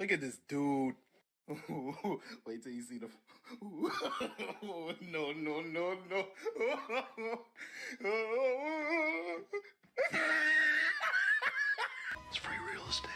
Look at this dude. Wait till you see the. oh, no, no, no, no. it's free real estate.